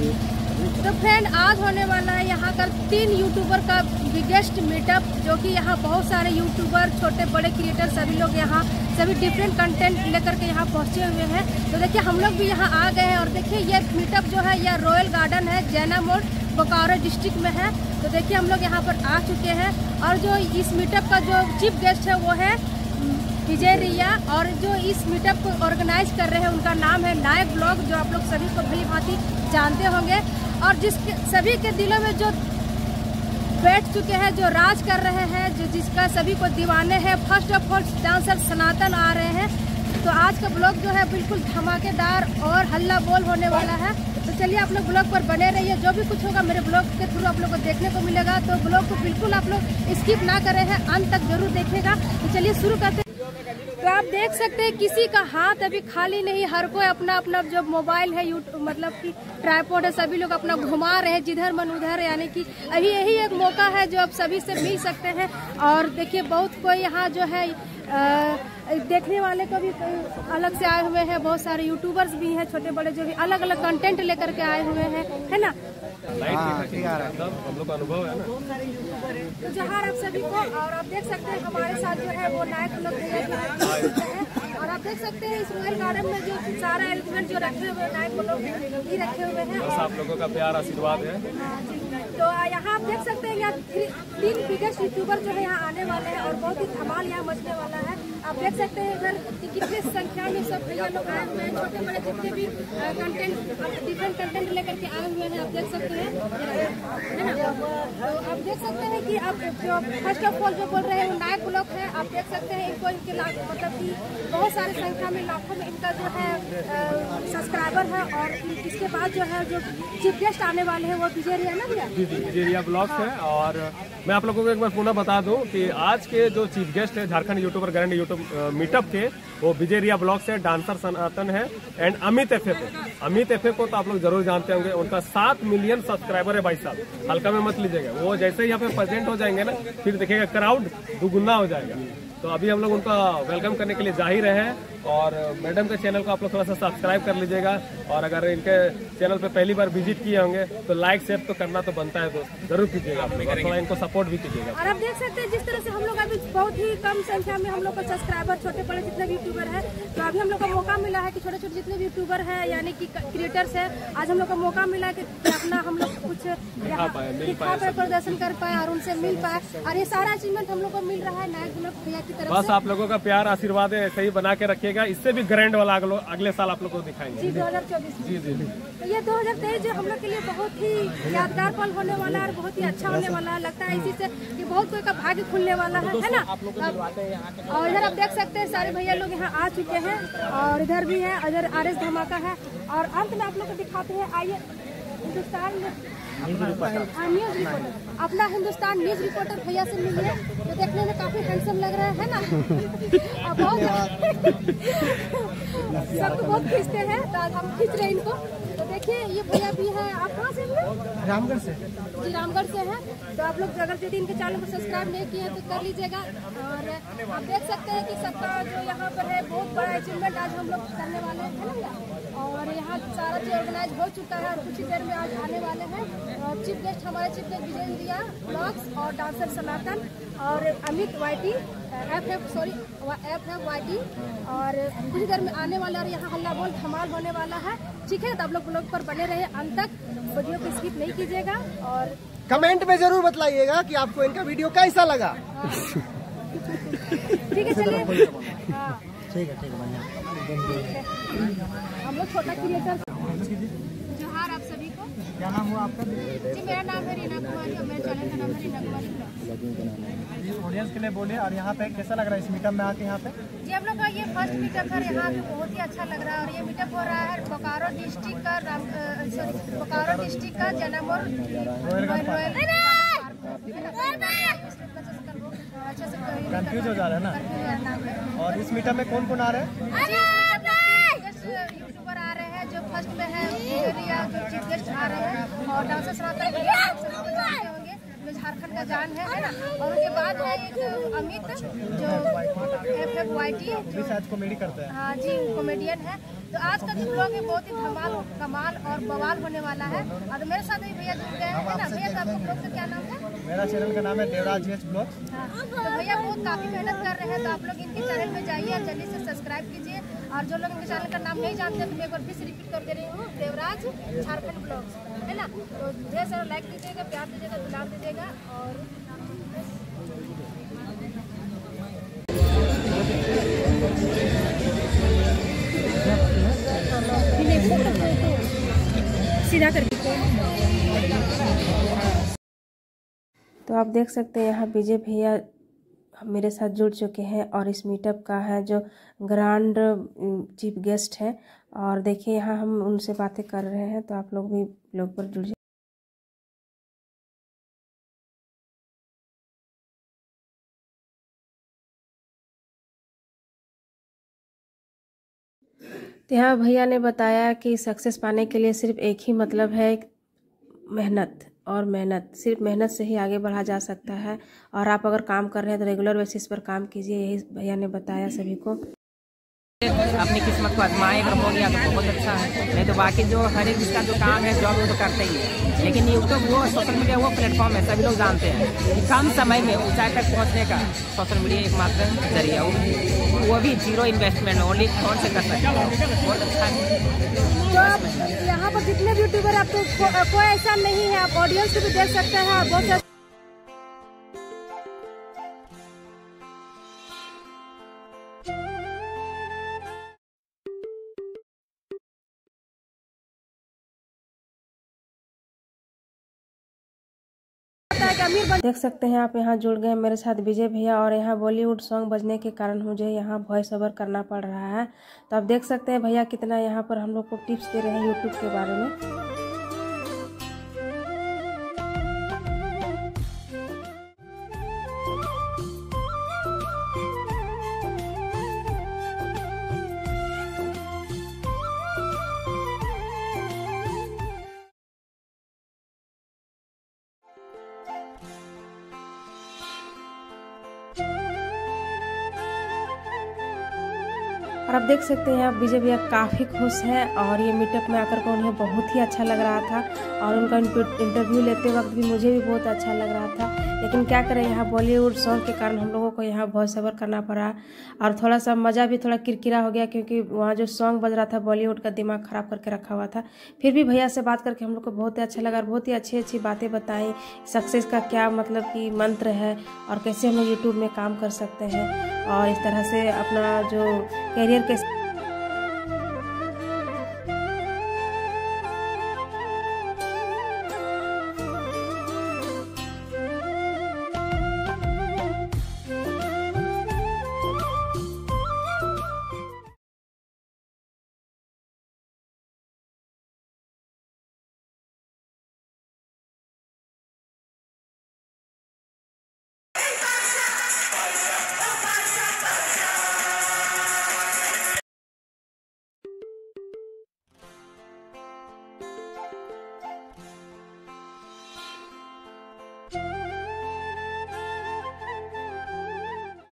तो फ्रेंड आज होने वाला है यहाँ का तीन यूट्यूबर का बिगेस्ट मीटअप जो कि यहाँ बहुत सारे यूट्यूबर छोटे बड़े क्रिएटर सभी लोग यहाँ, सभी डिफरेंट कंटेंट लेकर के यहाँ पहुँचे हुए हैं। तो देखिए, हम लोग भी यहाँ आ गए हैं और देखिए, ये मीटअप जो है, यह रॉयल गार्डन है, जैना मोड़, बोकारो डिस्ट्रिक्ट में है। तो देखिए, हम लोग यहाँ पर आ चुके हैं और जो इस मीटअप का जो चीफ गेस्ट है, वो है विजय रिया और जो इस मीटअप को ऑर्गेनाइज कर रहे हैं, उनका नाम है नायक ब्लॉग, जो आप लोग सभी को भली भांति जानते होंगे। और जिसके सभी के दिलों में जो बैठ चुके हैं, जो राज कर रहे हैं, जो जिसका सभी को दीवाने हैं first of all dancer Sanatan आ रहे हैं। तो आज का ब्लॉग जो है बिल्कुल धमाकेदार और हल्ला बोल होने वाला है। तो चलिए, आप लोग ब्लॉग पर बने रहिए। जो भी कुछ होगा, मेरे ब्लॉग के थ्रू आप लोग को देखने को मिलेगा। तो ब्लॉग को बिल्कुल आप लोग स्किप ना करें हैं, अंत तक ज़रूर देखेगा तो चलिए, शुरू करते तो आप देख सकते हैं किसी का हाथ अभी खाली नहीं हर कोई अपना अपना जो मोबाइल है मतलब कि ट्राईपोर्ड है सभी लोग अपना घुमा रहे हैं जिधर मन उधर यानी कि अभी यही एक मौका है जो आप सभी से मिल सकते हैं। और देखिए बहुत कोई यहाँ जो है आ, देखने वाले को भी अलग से आए हुए हैं बहुत सारे यूट्यूबर्स भी हैं छोटे बड़े जो भी अलग अलग कंटेंट लेकर के आए हुए हैं है ना? हम लोग का अनुभव है ना? तो जहाँ आप सभी को और आप देख सकते हैं हमारे साथ जो है वो नायक लोग है और आप देख सकते हैं इस रॉयल गार्डन में जो सारा एलिमेंट जो रखे हुए नायक लोग ही रखे हुए हैं। बस आप लोगों का प्यार आशीर्वाद है। हाँ तो यहाँ आप देख सकते हैं यहाँ तीन बिगेस्ट यूट्यूबर जो है यहाँ आने वाले हैं और बहुत ही धमाल यहाँ मचने वाला है। आप देख सकते हैं इधर कितने संख्या में सब भैया लोग आए हुए हैं, छोटे बड़े जितने भी कंटेंट डिफरेंट कंटेंट लेकर के आए हुए हैं, आप देख सकते हैं। है ना? तो आप देख सकते हैं कि आप जो फ़र्स्ट ऑफ़ ऑल जो बोल रहे हैं, वो नायक ब्लॉक है, आप देख सकते हैं इनको इनके लाख मतलब कि बहुत सारे संख्या में लाखों में इनका जो है सब्सक्राइबर है और इसके बाद जो है, जो चीफ गेस्ट आने वाले हैं, वो विजय रिया ना भैया? विजयरिया ब्लॉग्स है और मैं आप लोगों को एक बार पुनः बता दूँ कि आज के जो चीफ गेस्ट है, Jharkhand YouTuber, grand YouTube meetup थे। वो बिजेरिया ब्लॉक से डांसर सनातन है and Amit F Amit F को तो आप लोग ज़रूर जानते होंगे। उनका सात मिलियन सब्सक्राइबर है भाई साहब। हल्का में मत लीजिएगा। वो जैसे ही यहाँ पे प्रेजेंट हो जाएँगे ना, फिर देखेगा क्राउड दुगुना हो जाएगा। तो अभी हम लोग उनका वेलकम करने के लिए ज़ाहिर ही हैं। और मैडम के चैनल को आप लोग थोड़ा सा सब्सक्राइब कर लीजिएगा। और अगर इनके चैनल पे पहली बार विज़िट किए होंगे तो लाइक शेयर तो करना तो बनता है दोस्त। ज़रूर कीजिएगा आप लोग थोड़ा इनको सपोर्ट भी कीजिएगा। और आप देख सकते हैं जिस तरह से हम लोग अभी बहुत ही कम संख्या में हम लोग का सब्सक्राइबर छोटे बड़े जितने भी यूट्यूबर है तो अभी हम लोग का मौका मिला है कि छोटे छोटे जितने भी यूट्यूबर है यानी कि क्रिएटर्स है आज हम लोग का मौका मिला कि अपना हम लोग कुछ दिखा पाए प्रदर्शन कर पाए और उनसे मिल पाए। और ये सारा अचीवमेंट हम लोग को मिल रहा है नायक भैया की तरफ़ बस आप लोगों का प्यार आशीर्वाद है ऐसे ही बना के रखिएगा इससे भी ग्रैंड वाला अगलो, अगले साल आप लोग को दिखाएँगे। जी दो हज़ार चौबीस जी जी तो ये 2023 जो हम लोग के लिए बहुत ही यादगार पल होने वाला है और बहुत ही अच्छा होने वाला है। लगता है इसी से कि बहुत कोई का भाग्य खुलने वाला है है ना? और इधर आप देख सकते हैं सारे भैया लोग यहाँ आ चुके हैं और इधर भी है इधर आर धमाका है। और अंत में आप लोग को दिखाते हैं आइए। हिंदुस्तान हाँ, न्यूज़ रिपोर्टर अपना हिंदुस्तान न्यूज़ रिपोर्टर भैया से मिलिए जो देखने में काफ़ी हैंडसम लग रहा है ना? अब बहुत सबको बहुत खींचते हैं तो आज हम खींच रहे हैं इनको। तो देखिए ये भैया भी है। आप कहाँ से हैं? रामगढ़ से। जी रामगढ़ से हैं। तो आप लोग अगर यदि इनके चैनल को सब्सक्राइब नहीं किए तो कर लीजिएगा। और आप देख सकते हैं कि सबका जो यहाँ पर है बहुत बड़ा अचीवमेंट आज हम लोग करने वाले हैं ना? और यहाँ सारा चीज़ ऑर्गेनाइज हो चुका है और कुछ ही देर में आज आने वाले हैं। और चीफ गेस्ट हमारे chief guest Vijay India blogs और डांसर सनातन और Amit YT F F sorry F F YT और कुछ देर में आने वाला और यहाँ हल्ला बोल धमाल होने वाला है। ठीक है तो आप लोग ब्लॉग पर बने रहे अंत तक वीडियो को स्किप नहीं कीजिएगा और कमेंट में ज़रूर बतलाइएगा कि आपको इनका वीडियो कैसा लगा। ठीक है चलिए। ठीक है ठीक है बढ़िया हम लोग छोटा क्रिएटर जोहार आप सभी को। क्या नाम हुआ आपका? जी मेरा नाम है रीना कुमारी और मेरे चैनल का नाम है रीना कुमारी ऑडियंस के लिए बोले और यहाँ पे कैसा लग रहा है इस मीटअप में आके यहाँ पे? जी हम लोग का ये फ़र्स्ट मीटअप है यहाँ पे बहुत ही अच्छा लग रहा है। और ये मीटअप हो रहा है बोकारो डिस्ट्रिक्ट का राम सॉरी बोकारो डिस्ट्रिक्ट का जनामोर अच्छे से कंफ्यूज हो जा रहा है ना? और इस मीटअप में कौन कौन आ रहे हैं? यूट्यूबर आ रहे हैं जो फ़र्स्ट में है जो चीफ गेस्ट आ रहे हैं और होंगे जो झारखंड का जान है है ना? और उसके बाद है एक अमित जो F F Y T comedy करते हैं। हाँ जी कॉमेडियन है। तो आज का जो ब्लॉग है बहुत ही धमाल कमाल और बवाल होने वाला है। और मेरे साथ भी भैया जुड़ गए हैं ना? भैया आपका ब्लॉग का क्या नाम है? मेरा चैनल का नाम है देवराज ब्लॉग हाँ, तो भैया बहुत काफ़ी मेहनत कर रहे हैं तो आप लोग इनके चैनल में जाइए और जल्दी से सब्सक्राइब कीजिए। और जो लोग इनके चैनल का नाम नहीं जानते तो मैं एक बार फिर से रिपीट कर दे रही हूँ, देवराज झारखंड ब्लॉग्स, है ना? तो ढेर सारा लाइक दीजिएगा, प्यार दीजिएगा दुलार दीजिएगा और तो आप देख सकते हैं, यहाँ विजय भैया मेरे साथ जुड़ चुके हैं और इस मीटअप का है जो ग्रांड चीफ गेस्ट है। और देखिए, यहाँ हम उनसे बातें कर रहे हैं तो आप लोग भी लोग पर जुड़ तो यहाँ भैया ने बताया कि सक्सेस पाने के लिए सिर्फ़ एक ही मतलब है मेहनत। और मेहनत सिर्फ़ मेहनत से ही आगे बढ़ा जा सकता है। और आप अगर काम कर रहे हैं तो रेगुलर बेसिस पर काम कीजिए यही भैया ने बताया सभी को। अपनी किस्मत को आजमाए अगर हो गया तो बहुत अच्छा है। नहीं तो बाकी जो हर एक जिसका जो काम है जॉब वो तो करते ही है। लेकिन यूट्यूब वो सोशल मीडिया वो प्लेटफॉर्म है सभी लोग जानते हैं। कि कम समय में ऊंचाई तक पहुँचने का सोशल मीडिया एकमात्र ज़रिया वो वो भी ज़ीरो इन्वेस्टमेंट ओनली फ़ोन से कर सकते हैं। बहुत अच्छा है। यूट्यूबर आपको कोई ऐसा नहीं है। आप ऑडियंस को भी देख सकते हैं बहुत देख सकते हैं आप यहाँ जुड़ गए मेरे साथ विजय भैया और यहाँ बॉलीवुड सॉन्ग बजने के कारण मुझे यहाँ वॉइस ओवर करना पड़ रहा है। तो आप देख सकते हैं भैया कितना यहाँ पर हम लोग को टिप्स दे रहे हैं यूट्यूब के बारे में। और आप देख सकते हैं विजय भैया काफ़ी खुश हैं और ये मीटअप में आकर के उन्हें बहुत ही अच्छा लग रहा था और उनका इंटरव्यू लेते वक्त भी मुझे भी बहुत अच्छा लग रहा था। लेकिन क्या करें, यहाँ बॉलीवुड सॉन्ग के कारण हम लोगों को यहाँ बहुत सबर करना पड़ा और थोड़ा सा मज़ा भी थोड़ा किरकिरा हो गया क्योंकि वहाँ जो सॉन्ग बज रहा था बॉलीवुड का दिमाग ख़राब करके रखा हुआ था। फिर भी भैया से बात करके हम लोग को बहुत ही अच्छा लगा और बहुत ही अच्छी अच्छी बातें बताई। सक्सेस का क्या मतलब कि मंत्र है और कैसे हम लोग यूट्यूब में काम कर सकते हैं। और इस तरह से अपना जो करियर के